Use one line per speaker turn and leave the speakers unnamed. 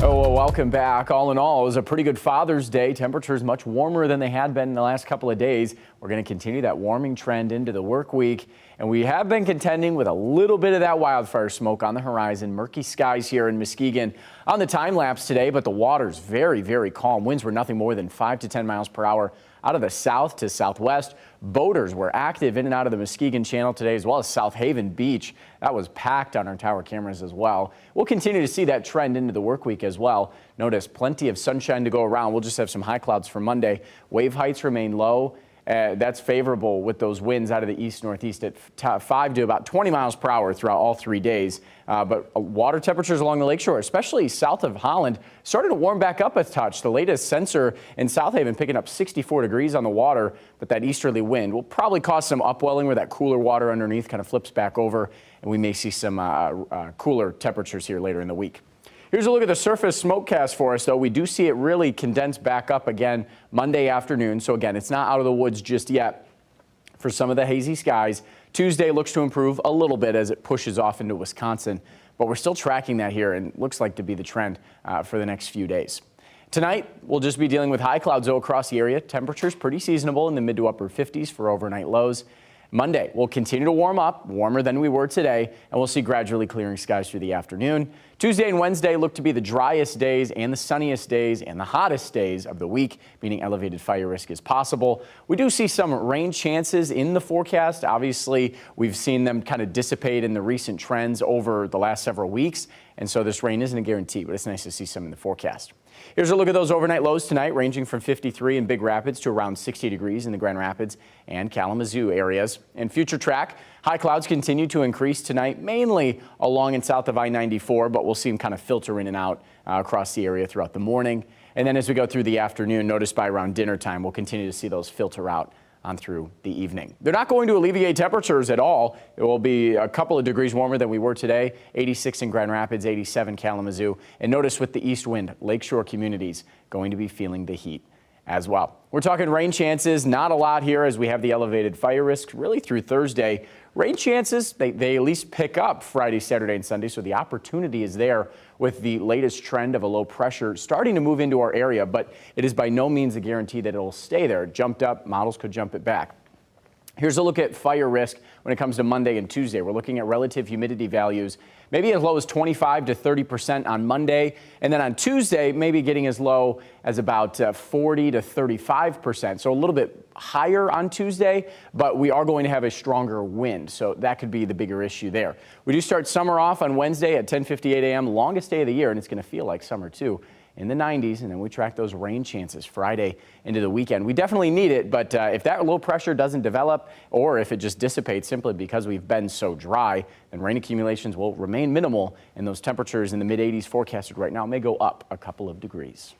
Oh, well, welcome back. All in all, it was a pretty good Father's Day. Temperatures much warmer than they had been in the last couple of days. We're going to continue that warming trend into the work week. And we have been contending with a little bit of that wildfire smoke on the horizon. Murky skies here in Muskegon on the time lapse today, but the water's very, very calm. Winds were nothing more than 5 to 10 miles per hour out of the south to southwest. Boaters were active in and out of the Muskegon Channel today, as well as South Haven Beach. That was packed on our tower cameras as well. We'll continue to see that trend into the work week as well. Notice plenty of sunshine to go around. We'll just have some high clouds for Monday. Wave heights remain low uh, that's favorable with those winds out of the east northeast at 5 to about 20 miles per hour throughout all three days. Uh, but uh, water temperatures along the lakeshore, especially south of Holland, started to warm back up a touch. The latest sensor in South Haven picking up 64 degrees on the water, but that easterly wind will probably cause some upwelling where that cooler water underneath kind of flips back over, and we may see some uh, uh, cooler temperatures here later in the week. Here's a look at the surface smokecast for us, though. We do see it really condense back up again Monday afternoon. So again, it's not out of the woods just yet for some of the hazy skies. Tuesday looks to improve a little bit as it pushes off into Wisconsin, but we're still tracking that here and looks like to be the trend uh, for the next few days. Tonight, we'll just be dealing with high clouds though across the area. Temperatures pretty seasonable in the mid to upper 50s for overnight lows. Monday, we'll continue to warm up, warmer than we were today, and we'll see gradually clearing skies through the afternoon. Tuesday and Wednesday look to be the driest days and the sunniest days and the hottest days of the week, meaning elevated fire risk is possible. We do see some rain chances in the forecast. Obviously, we've seen them kind of dissipate in the recent trends over the last several weeks, and so this rain isn't a guarantee, but it's nice to see some in the forecast. Here's a look at those overnight lows tonight, ranging from 53 in Big Rapids to around 60 degrees in the Grand Rapids and Kalamazoo areas. In future track, high clouds continue to increase tonight, mainly along and south of I-94, but we'll see them kind of filter in and out uh, across the area throughout the morning. And then as we go through the afternoon, notice by around dinner time, we'll continue to see those filter out on through the evening. They're not going to alleviate temperatures at all. It will be a couple of degrees warmer than we were today, 86 in Grand Rapids, 87 Kalamazoo. And notice with the east wind, lakeshore communities going to be feeling the heat as well. We're talking rain chances, not a lot here as we have the elevated fire risk really through Thursday. Rain chances, they, they at least pick up Friday, Saturday, and Sunday, so the opportunity is there with the latest trend of a low pressure starting to move into our area, but it is by no means a guarantee that it'll stay there. It jumped up, models could jump it back. Here's a look at fire risk when it comes to Monday and Tuesday. We're looking at relative humidity values, maybe as low as 25 to 30 percent on Monday, and then on Tuesday, maybe getting as low as about uh, 40 to 35 percent. So a little bit higher on Tuesday, but we are going to have a stronger wind, so that could be the bigger issue there. We do start summer off on Wednesday at 10:58 a.m., longest day of the year, and it's going to feel like summer too in the 90s, and then we track those rain chances Friday into the weekend. We definitely need it, but uh, if that low pressure doesn't develop or if it just dissipates simply because we've been so dry, then rain accumulations will remain minimal, and those temperatures in the mid 80s forecasted right now may go up a couple of degrees.